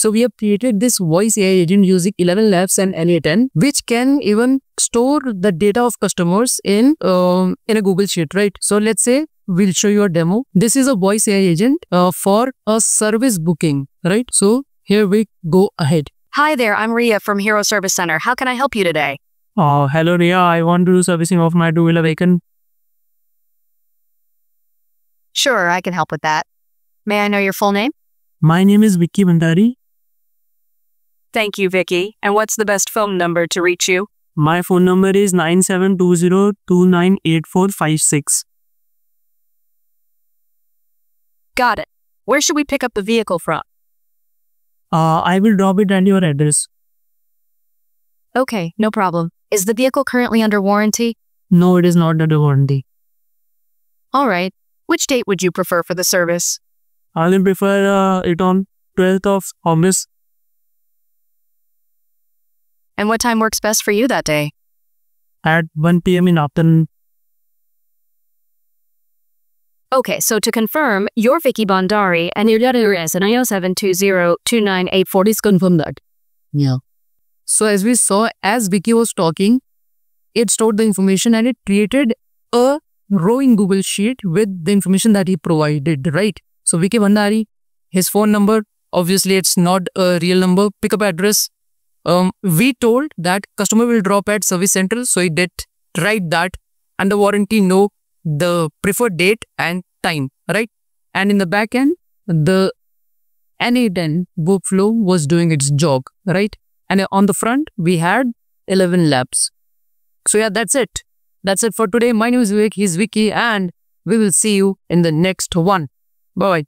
So we have created this voice AI agent using ElevenLabs and n8n, which can even store the data of customers in um, in a Google Sheet, right? So let's say we'll show you a demo. This is a voice AI agent uh, for a service booking, right? So here we go ahead. Hi there, I'm Ria from Hero Service Center. How can I help you today? Oh, hello Ria, I want to do servicing of my two-wheeler vehicle. Sure, I can help with that. May I know your full name? My name is Vicky Bandari. Thank you, Vicky. And what's the best phone number to reach you? My phone number is 9720298456. Got it. Where should we pick up the vehicle from? Uh, I will drop it at your address. Okay, no problem. Is the vehicle currently under warranty? No, it is not under warranty. All right. Which date would you prefer for the service? I will prefer uh, it on 12th of August. And what time works best for you that day? at 1 p.m. in afternoon. Okay, so to confirm, you're Vicky Bondari and your data is an IO7202984. Please confirm that. Yeah. So as we saw, as Vicky was talking, it stored the information and it created a row in Google Sheet with the information that he provided, right? So Vicky Bandari, his phone number, obviously it's not a real number, pickup address. Um, we told that customer will drop at service center. so he did write that and the warranty know the preferred date and time, right? And in the back end, the n8n workflow was doing its job, right? And on the front, we had ElevenLabs. So yeah, that's it. That's it for today. My name is Vivek, he's Vicky, and we will see you in the next one. Bye-bye.